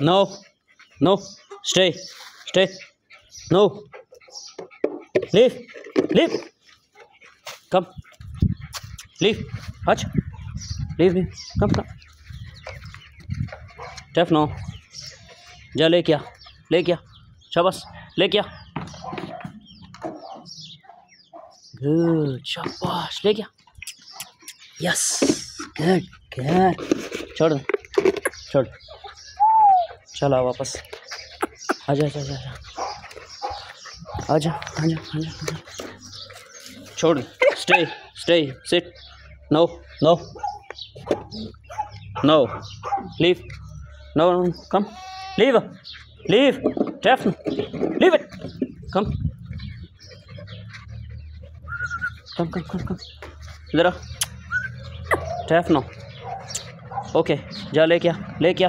No. No. Stay. Stay. No. Leave. Leave. Come. Leave. Hutch. Leave. Leave. Come. Come. Steph no. जा ले क्या ले क्या शाबाश ले क्या गुड शाबाश क्या यस गुड गुड छोड़ दे छोड़ चला वापस। आजा आजा आजा आजा आजा आजा आजा छोड़ stay stay sit no no no leave no come leave leave Steph leave it come come come come come इधर आ। नो ओके जा, ले क्या ले क्या।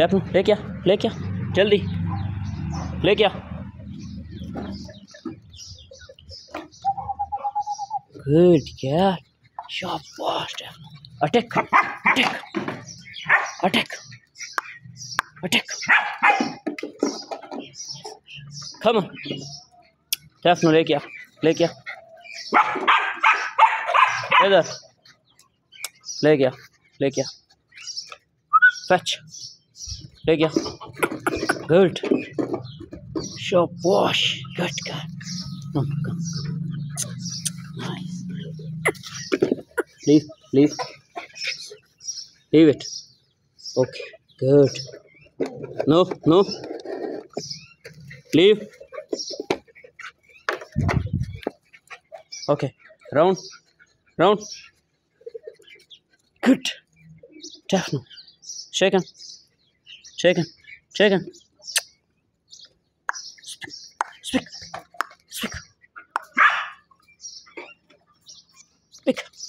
नो ले क्या ले क्या, जल्दी, ले क्या। गुड क्या शाबाश no attack attack attack attack Steph no ले क्या ले क्या इधर ले गया ले गया fetch. ले गया good shabash good good come come nice leave leave leave it okay good no no leave okay round round good Definitely. Shaken. Chicken. Chicken. Speak. Speak. Speak. Speak.